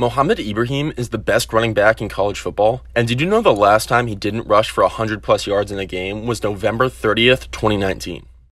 Mohamed Ibrahim is the best running back in college football. And did you know the last time he didn't rush for 100 plus yards in a game was November 30th, 2019?